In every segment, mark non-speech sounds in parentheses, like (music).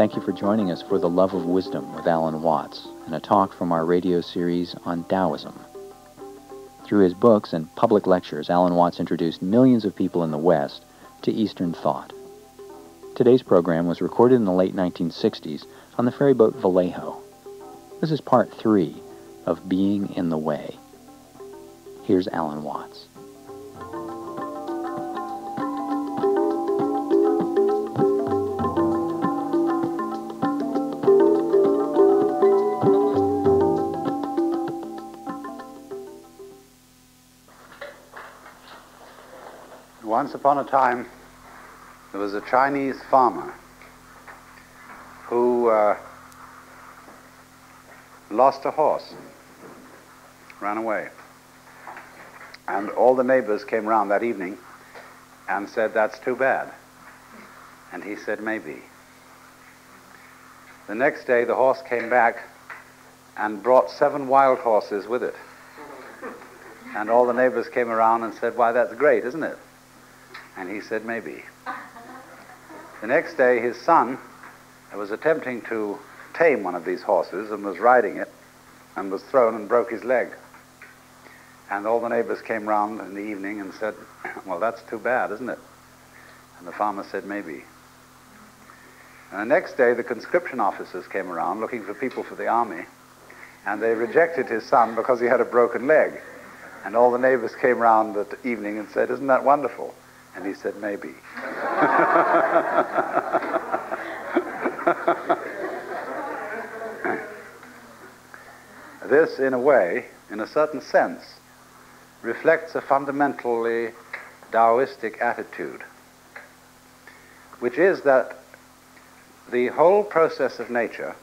Thank you for joining us for The Love of Wisdom with Alan Watts and a talk from our radio series on Taoism. Through his books and public lectures, Alan Watts introduced millions of people in the West to Eastern thought. Today's program was recorded in the late 1960s on the ferryboat Vallejo. This is part three of Being in the Way. Here's Alan Watts. Once upon a time, there was a Chinese farmer who uh, lost a horse, ran away. And all the neighbors came round that evening and said, That's too bad. And he said, Maybe. The next day, the horse came back and brought seven wild horses with it. And all the neighbors came around and said, Why, that's great, isn't it? And he said, maybe. The next day, his son was attempting to tame one of these horses and was riding it and was thrown and broke his leg. And all the neighbors came round in the evening and said, (clears throat) well, that's too bad, isn't it? And the farmer said, maybe. And the next day, the conscription officers came around looking for people for the army, and they rejected his son because he had a broken leg. And all the neighbors came round that evening and said, isn't that wonderful? And he said, maybe. (laughs) this, in a way, in a certain sense, reflects a fundamentally Taoistic attitude, which is that the whole process of nature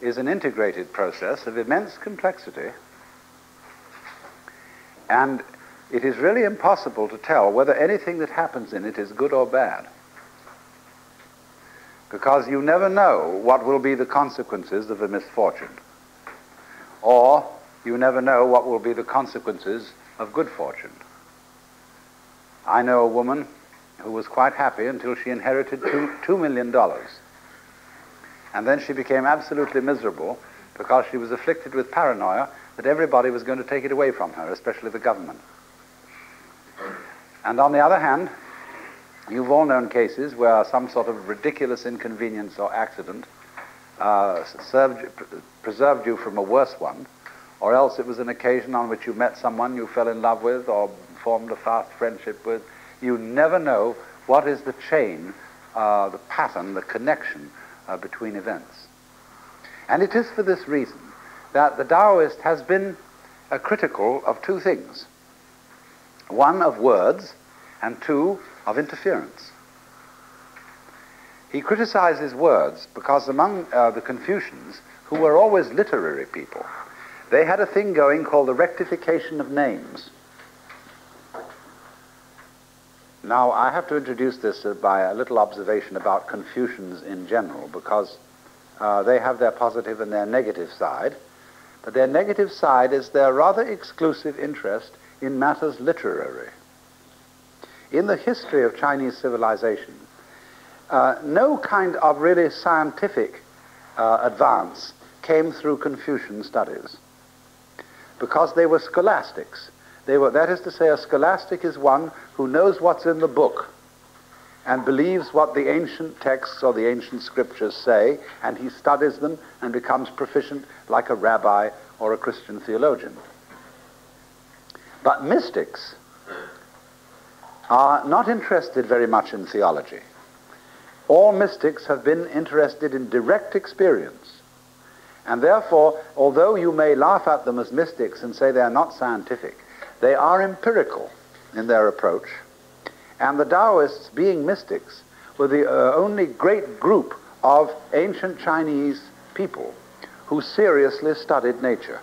is an integrated process of immense complexity and it is really impossible to tell whether anything that happens in it is good or bad. Because you never know what will be the consequences of a misfortune. Or you never know what will be the consequences of good fortune. I know a woman who was quite happy until she inherited two, two million dollars. And then she became absolutely miserable because she was afflicted with paranoia that everybody was going to take it away from her, especially the government. And on the other hand, you've all known cases where some sort of ridiculous inconvenience or accident uh, served, preserved you from a worse one, or else it was an occasion on which you met someone you fell in love with or formed a fast friendship with. You never know what is the chain, uh, the pattern, the connection uh, between events. And it is for this reason that the Taoist has been critical of two things one of words, and two of interference. He criticizes words because among uh, the Confucians, who were always literary people, they had a thing going called the rectification of names. Now, I have to introduce this uh, by a little observation about Confucians in general, because uh, they have their positive and their negative side. But their negative side is their rather exclusive interest in matters literary. In the history of Chinese civilization, uh, no kind of really scientific uh, advance came through Confucian studies because they were scholastics. They were, that is to say, a scholastic is one who knows what's in the book and believes what the ancient texts or the ancient scriptures say, and he studies them and becomes proficient like a rabbi or a Christian theologian. But mystics are not interested very much in theology. All mystics have been interested in direct experience. And therefore, although you may laugh at them as mystics and say they are not scientific, they are empirical in their approach. And the Taoists, being mystics, were the uh, only great group of ancient Chinese people who seriously studied nature.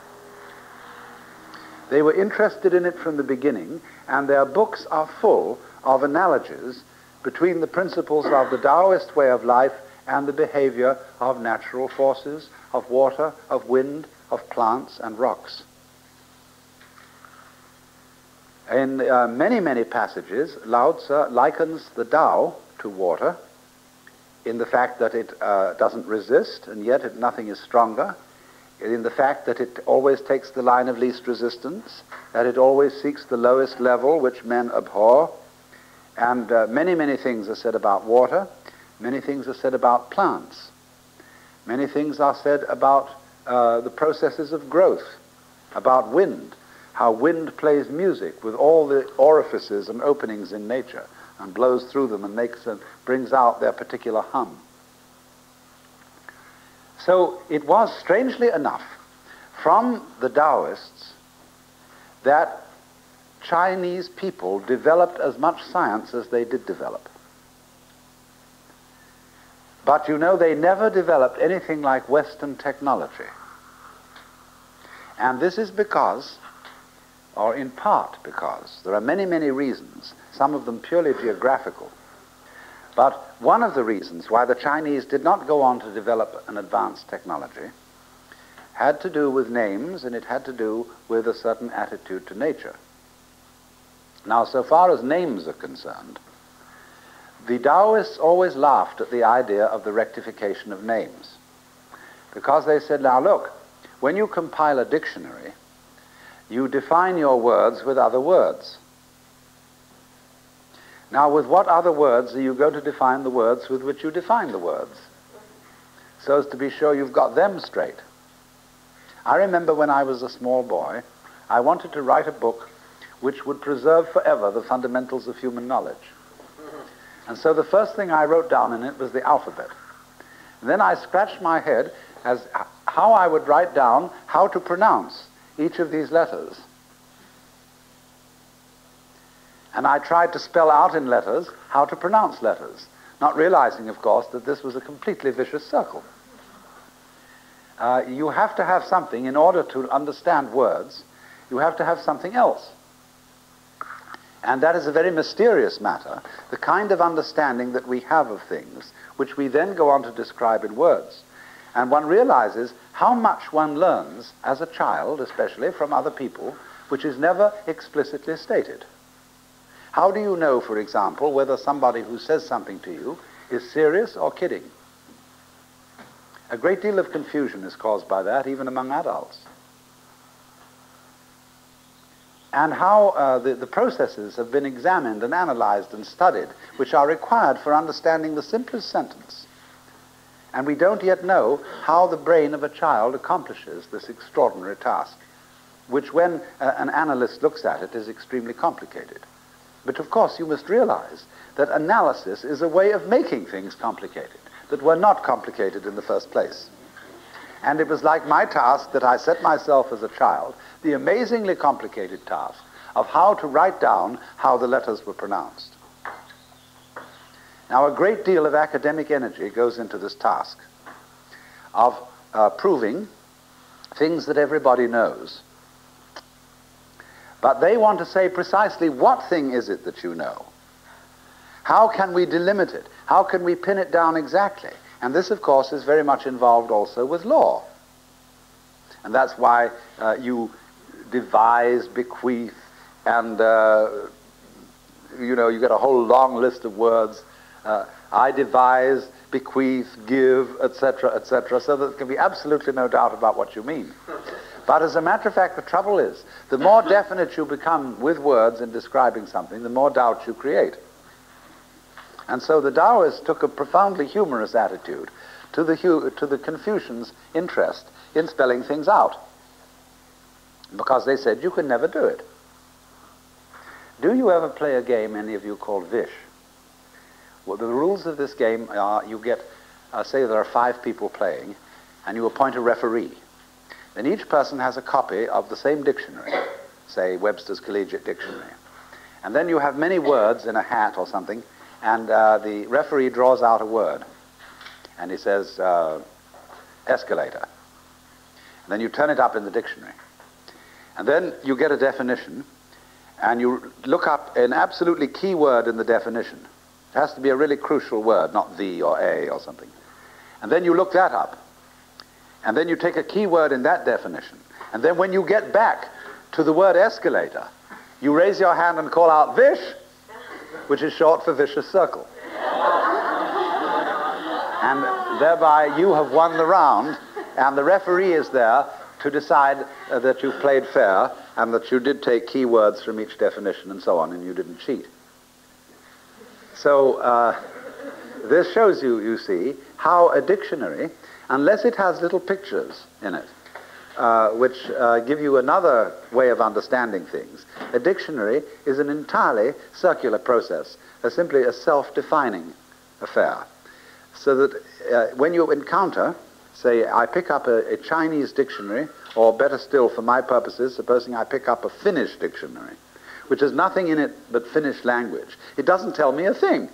They were interested in it from the beginning, and their books are full of analogies between the principles of the Taoist way of life and the behavior of natural forces, of water, of wind, of plants and rocks. In uh, many, many passages, Lao Tzu likens the Tao to water, in the fact that it uh, doesn't resist, and yet it, nothing is stronger, in the fact that it always takes the line of least resistance, that it always seeks the lowest level which men abhor, and uh, many, many things are said about water, many things are said about plants, many things are said about uh, the processes of growth, about wind, how wind plays music with all the orifices and openings in nature and blows through them and makes them, brings out their particular hum. So it was, strangely enough, from the Taoists that Chinese people developed as much science as they did develop. But you know, they never developed anything like Western technology. And this is because, or in part because, there are many, many reasons, some of them purely geographical. But one of the reasons why the Chinese did not go on to develop an advanced technology had to do with names and it had to do with a certain attitude to nature. Now, so far as names are concerned, the Taoists always laughed at the idea of the rectification of names because they said, now look, when you compile a dictionary, you define your words with other words. Now, with what other words are you going to define the words with which you define the words? So as to be sure you've got them straight. I remember when I was a small boy, I wanted to write a book which would preserve forever the fundamentals of human knowledge. And so the first thing I wrote down in it was the alphabet. And then I scratched my head as how I would write down how to pronounce each of these letters. And I tried to spell out in letters how to pronounce letters, not realizing, of course, that this was a completely vicious circle. Uh, you have to have something in order to understand words, you have to have something else. And that is a very mysterious matter, the kind of understanding that we have of things, which we then go on to describe in words. And one realizes how much one learns as a child, especially from other people, which is never explicitly stated. How do you know, for example, whether somebody who says something to you is serious or kidding? A great deal of confusion is caused by that, even among adults. And how uh, the, the processes have been examined and analyzed and studied, which are required for understanding the simplest sentence. And we don't yet know how the brain of a child accomplishes this extraordinary task, which when uh, an analyst looks at it is extremely complicated. But of course, you must realize that analysis is a way of making things complicated that were not complicated in the first place. And it was like my task that I set myself as a child, the amazingly complicated task of how to write down how the letters were pronounced. Now, a great deal of academic energy goes into this task of uh, proving things that everybody knows. But they want to say precisely what thing is it that you know? How can we delimit it? How can we pin it down exactly? And this, of course, is very much involved also with law. And that's why uh, you devise, bequeath, and, uh, you know, you get a whole long list of words uh, I devise, bequeath, give, etc., etc., so that there can be absolutely no doubt about what you mean. But as a matter of fact, the trouble is, the more (laughs) definite you become with words in describing something, the more doubt you create. And so the Taoists took a profoundly humorous attitude to the, to the Confucians' interest in spelling things out. Because they said you can never do it. Do you ever play a game, any of you, called Vish? Well, the rules of this game are you get, uh, say there are five people playing, and you appoint a referee. Then each person has a copy of the same dictionary, say Webster's Collegiate Dictionary. And then you have many words in a hat or something, and uh, the referee draws out a word. And he says, uh, escalator. And then you turn it up in the dictionary. And then you get a definition, and you look up an absolutely key word in the definition. It has to be a really crucial word, not the or a or something. And then you look that up. And then you take a key word in that definition. And then when you get back to the word escalator, you raise your hand and call out Vish, which is short for vicious circle. and thereby you have won the round, and the referee is there to decide uh, that you played fair and that you did take key words from each definition and so on, and you didn't cheat. So uh, this shows you, you see, how a dictionary, unless it has little pictures in it, uh, which uh, give you another way of understanding things. A dictionary is an entirely circular process, a simply a self-defining affair. So that uh, when you encounter, say, I pick up a, a Chinese dictionary, or better still, for my purposes, supposing I pick up a Finnish dictionary, which has nothing in it but Finnish language, it doesn't tell me a thing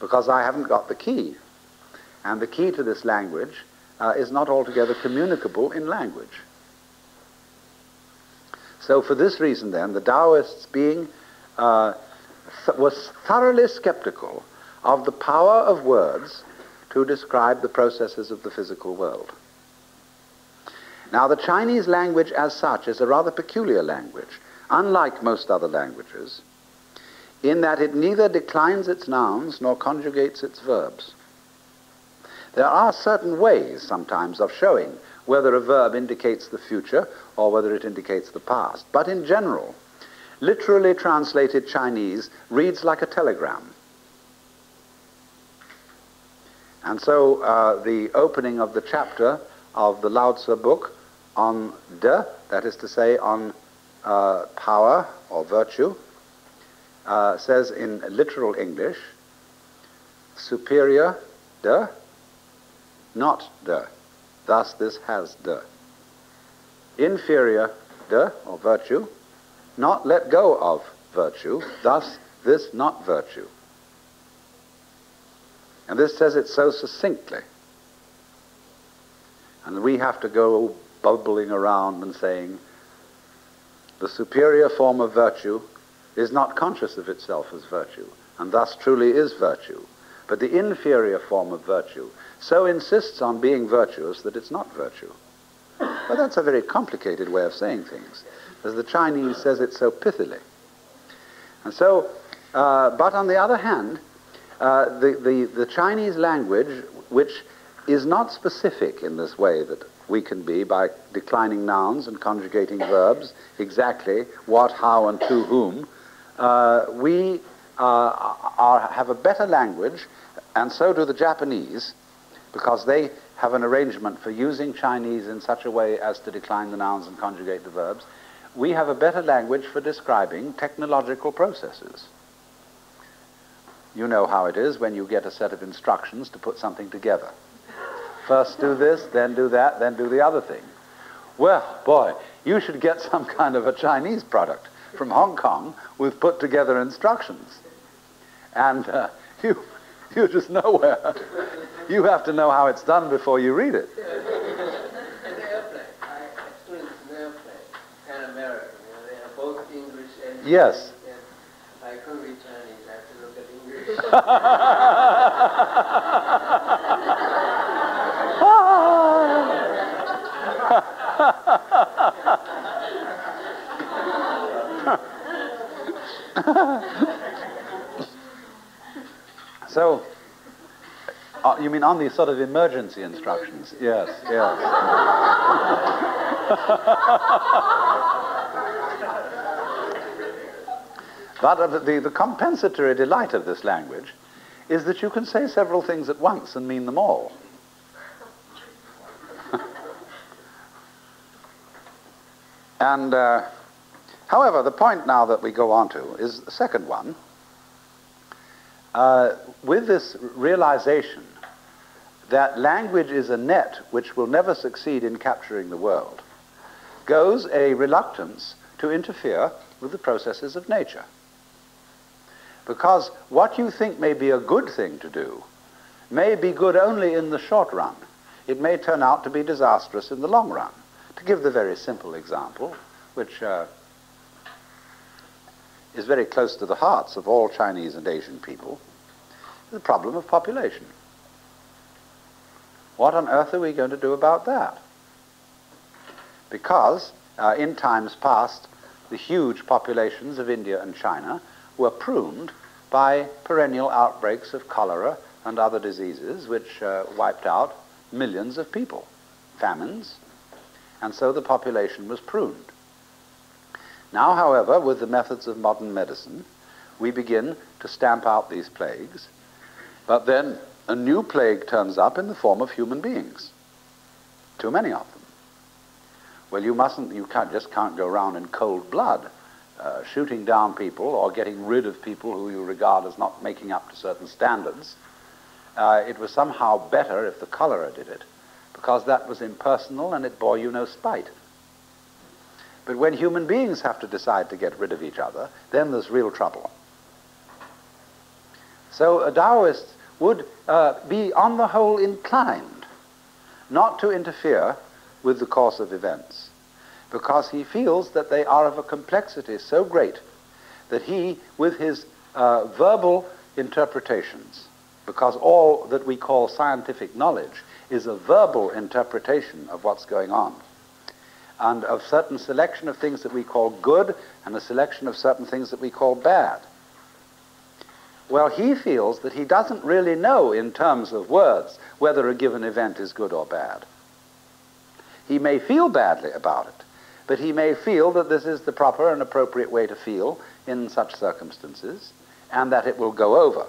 because I haven't got the key. And the key to this language uh, is not altogether communicable in language. So for this reason then, the Taoists being, uh, th- was thoroughly skeptical of the power of words to describe the processes of the physical world. Now the Chinese language as such is a rather peculiar language, unlike most other languages, in that it neither declines its nouns nor conjugates its verbs. There are certain ways sometimes of showing whether a verb indicates the future or whether it indicates the past. But in general, literally translated Chinese reads like a telegram. And so uh, the opening of the chapter of the Lao Tzu book on de, that is to say on uh, power or virtue, uh, says in literal English, superior de, not de. Thus this has de. Inferior de, or virtue, not let go of virtue, thus this not virtue. And this says it so succinctly. And we have to go bubbling around and saying, the superior form of virtue is not conscious of itself as virtue, and thus truly is virtue. But the inferior form of virtue so insists on being virtuous that it's not virtue. But that's a very complicated way of saying things, as the Chinese says it so pithily. And so, uh, but on the other hand, uh, the, the, the Chinese language, which is not specific in this way that we can be by declining nouns and conjugating verbs, exactly what, how, and to whom, uh, we Uh, are, have a better language, and so do the Japanese, because they have an arrangement for using Chinese in such a way as to decline the nouns and conjugate the verbs. We have a better language for describing technological processes. You know how it is when you get a set of instructions to put something together. First do this, then do that, then do the other thing. Well, boy, you should get some kind of a Chinese product from Hong Kong with put together instructions. And uh, you, you're just nowhere. You have to know how it's done before you read it. Yes. I couldn't read Chinese. I have to look at English. So, uh, you mean on these sort of emergency instructions? Yes, yes. (laughs) but uh, the, the compensatory delight of this language is that you can say several things at once and mean them all. (laughs) and, uh, however, the point now that we go on to is the second one. Uh, with this realization that language is a net which will never succeed in capturing the world, goes a reluctance to interfere with the processes of nature. Because what you think may be a good thing to do may be good only in the short run. It may turn out to be disastrous in the long run. To give the very simple example, which uh, is very close to the hearts of all Chinese and Asian people, the problem of population. What on earth are we going to do about that? Because uh, in times past, the huge populations of India and China were pruned by perennial outbreaks of cholera and other diseases which uh, wiped out millions of people, famines, and so the population was pruned. Now, however, with the methods of modern medicine, we begin to stamp out these plagues, but then a new plague turns up in the form of human beings. Too many of them. Well, you mustn't, you can't, just can't go around in cold blood uh, shooting down people or getting rid of people who you regard as not making up to certain standards. Uh, it was somehow better if the cholera did it, because that was impersonal and it bore you no spite. But when human beings have to decide to get rid of each other, then there's real trouble. So a Taoist would uh, be, on the whole, inclined not to interfere with the course of events, because he feels that they are of a complexity so great that he, with his uh, verbal interpretations, because all that we call scientific knowledge is a verbal interpretation of what's going on, and of certain selection of things that we call good and a selection of certain things that we call bad. Well, he feels that he doesn't really know in terms of words whether a given event is good or bad. He may feel badly about it, but he may feel that this is the proper and appropriate way to feel in such circumstances, and that it will go over.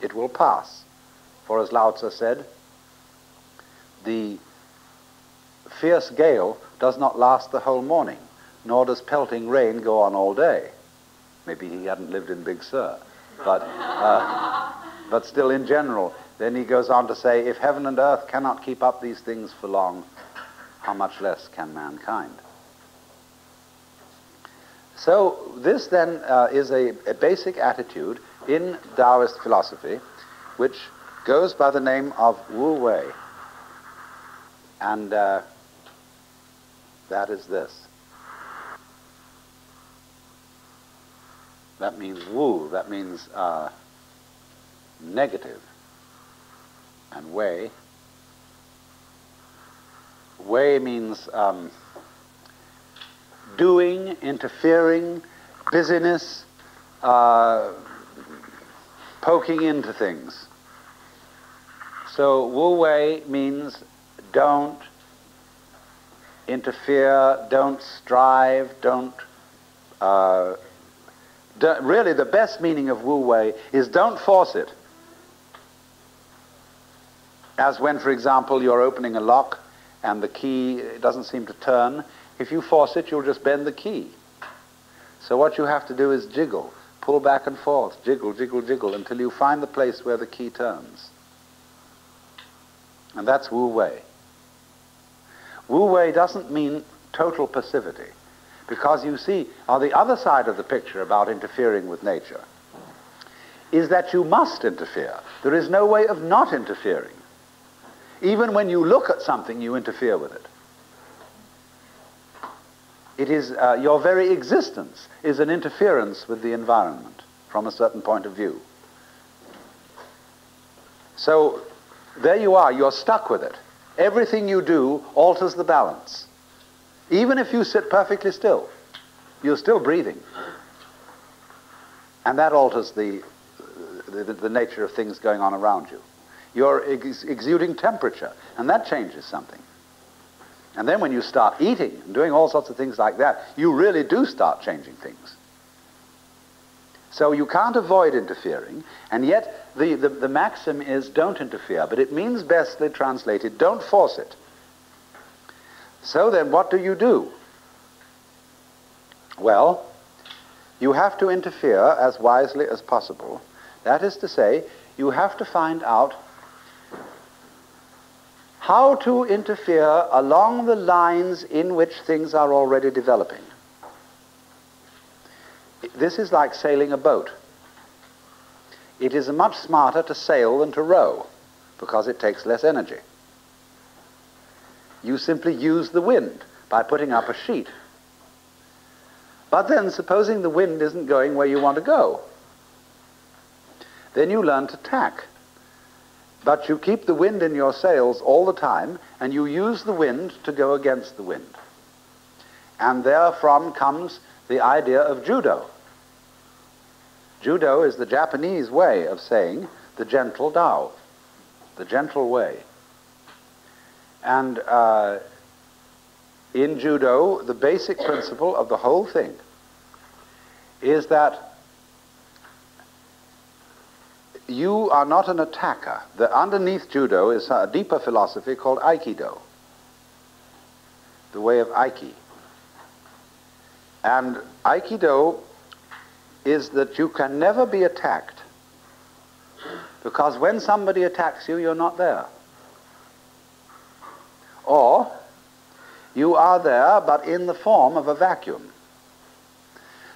It will pass. For as Lao Tzu said, the fierce gale does not last the whole morning, nor does pelting rain go on all day. Maybe he hadn't lived in Big Sur. But, uh, but still, in general, then he goes on to say, if heaven and earth cannot keep up these things for long, how much less can mankind? So this then uh, is a, a, basic attitude in Taoist philosophy, which goes by the name of Wu Wei. And uh, that is this. That means Wu, that means uh, negative. And Wei, Wei means um, doing, interfering, busyness, uh, poking into things. So Wu Wei means don't interfere, don't strive, don't. Uh, do, really, the best meaning of Wu Wei is don't force it. As when, for example, you're opening a lock and the key doesn't seem to turn. If you force it, you'll just bend the key. So what you have to do is jiggle, pull back and forth, jiggle, jiggle, jiggle, until you find the place where the key turns. And that's Wu Wei. Wu Wei doesn't mean total passivity, because you see, on the other side of the picture about interfering with nature, is that you must interfere. There is no way of not interfering. Even when you look at something, you interfere with it. It is uh, your very existence is an interference with the environment from a certain point of view. So there you are, you're stuck with it. Everything you do alters the balance. Even if you sit perfectly still, you're still breathing. And that alters the, the, the nature of things going on around you. You're ex exuding temperature, and that changes something. And then when you start eating and doing all sorts of things like that, you really do start changing things. So you can't avoid interfering, and yet the, the, the, maxim is don't interfere, but it means bestly translated, don't force it. So then what do you do? Well, you have to interfere as wisely as possible. That is to say, you have to find out how to interfere along the lines in which things are already developing. This is like sailing a boat. It is much smarter to sail than to row because it takes less energy. You simply use the wind by putting up a sheet. But then, supposing the wind isn't going where you want to go, then you learn to tack. But you keep the wind in your sails all the time, and you use the wind to go against the wind. And therefrom comes the idea of judo. Judo is the Japanese way of saying the gentle Tao, the gentle way. And uh, in Judo, the basic principle of the whole thing is that you are not an attacker. The underneath Judo is a deeper philosophy called Aikido, the way of Aiki. And Aikido is that you can never be attacked because when somebody attacks you, you're not there. Or you are there, but in the form of a vacuum.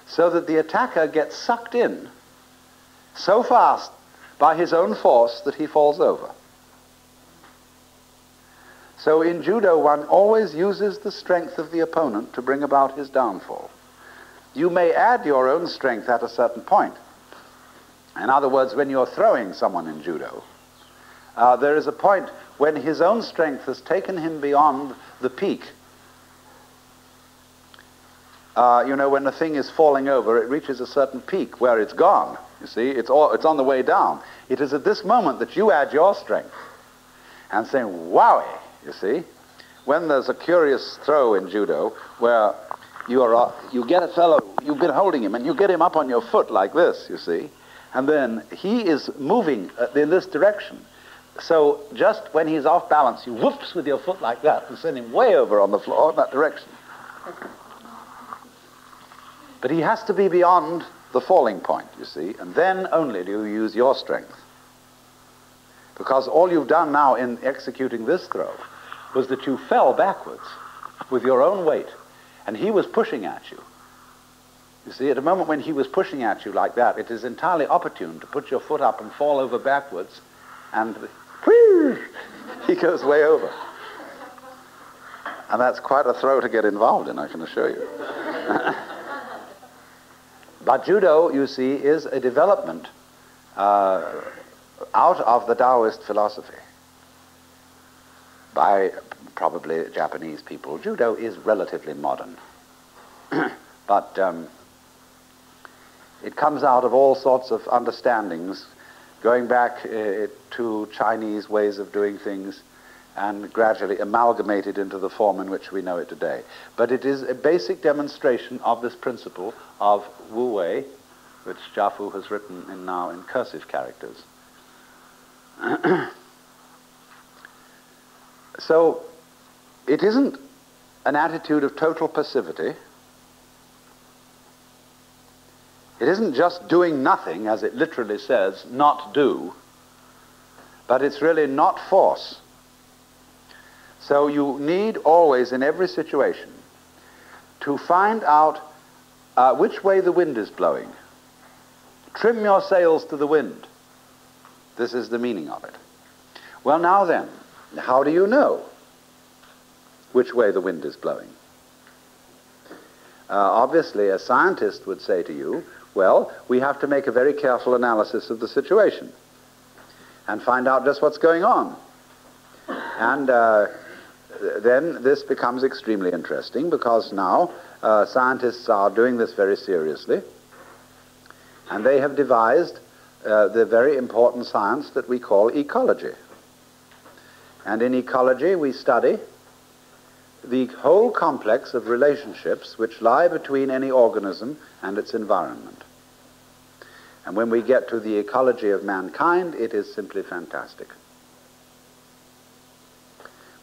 So that the attacker gets sucked in so fast by his own force that he falls over. So in judo, one always uses the strength of the opponent to bring about his downfall. You may add your own strength at a certain point. In other words, when you're throwing someone in judo, uh, there is a point when his own strength has taken him beyond the peak. Uh, you know, when the thing is falling over, it reaches a certain peak where it's gone. You see, it's, all, it's on the way down. It is at this moment that you add your strength and saying, wowie, you see. When there's a curious throw in judo where you, are, you get a fellow, you've been holding him, and you get him up on your foot like this, you see, and then he is moving uh, in this direction. So just when he's off balance, you whoops with your foot like that and send him way over on the floor in that direction. But he has to be beyond the falling point, you see, and then only do you use your strength. Because all you've done now in executing this throw was that you fell backwards with your own weight, and he was pushing at you. You see, at a moment when he was pushing at you like that, it is entirely opportune to put your foot up and fall over backwards, and whee, (laughs) he goes way over. And that's quite a throw to get involved in, I can assure you. (laughs) but judo, you see, is a development uh, out of the Taoist philosophy by probably Japanese people. Judo is relatively modern. (clears throat) but um, it comes out of all sorts of understandings, going back uh, to Chinese ways of doing things and gradually amalgamated into the form in which we know it today. But it is a basic demonstration of this principle of Wu Wei, which Jafu has written in now in cursive characters. (clears throat) so it isn't an attitude of total passivity. It isn't just doing nothing, as it literally says, not do, but it's really not force. So you need always, in every situation, to find out uh, which way the wind is blowing. Trim your sails to the wind. This is the meaning of it. Well, now then, how do you know which way the wind is blowing? Uh, obviously, a scientist would say to you, well, we have to make a very careful analysis of the situation and find out just what's going on. And uh, then this becomes extremely interesting because now uh, scientists are doing this very seriously and they have devised uh, the very important science that we call ecology. And in ecology, we study the whole complex of relationships which lie between any organism and its environment. And when we get to the ecology of mankind, it is simply fantastic.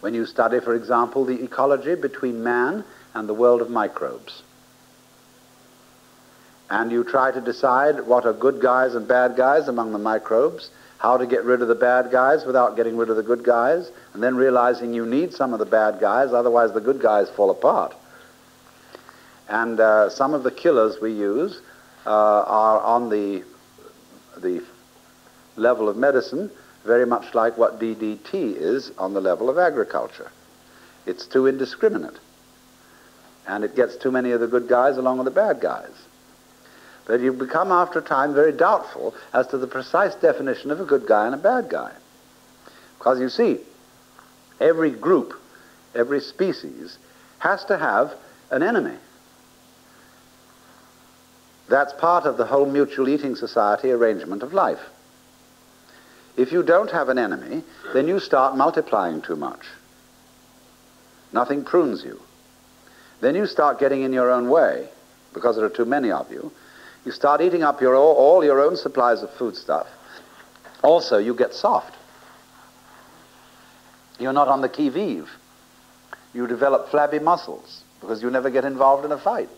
When you study, for example, the ecology between man and the world of microbes, and you try to decide what are good guys and bad guys among the microbes, how to get rid of the bad guys without getting rid of the good guys, and then realizing you need some of the bad guys, otherwise the good guys fall apart. And uh, some of the killers we use uh, are on the, the level of medicine, very much like what DDT is on the level of agriculture. It's too indiscriminate. And it gets too many of the good guys along with the bad guys that you become after a time very doubtful as to the precise definition of a good guy and a bad guy. Because you see, every group, every species has to have an enemy. That's part of the whole mutual eating society arrangement of life. If you don't have an enemy, then you start multiplying too much. Nothing prunes you. Then you start getting in your own way because there are too many of you. You start eating up your, all your own supplies of foodstuff. Also, you get soft. You're not on the qui vive. You develop flabby muscles because you never get involved in a fight.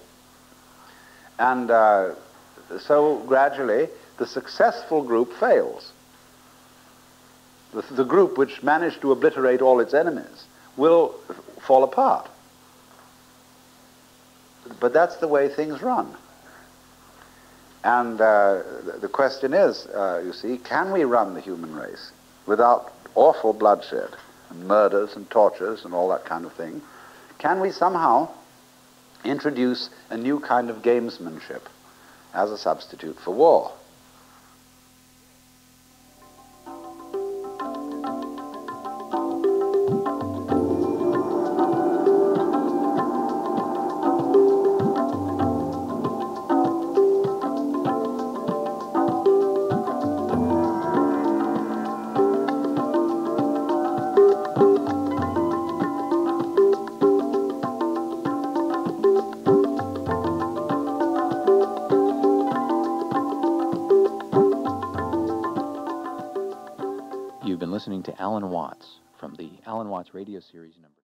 And uh, so gradually, the successful group fails. The, the group which managed to obliterate all its enemies will fall apart. But that's the way things run. And uh, the question is, uh, you see, can we run the human race without awful bloodshed and murders and tortures and all that kind of thing? Can we somehow introduce a new kind of gamesmanship as a substitute for war? Thoughts radio series number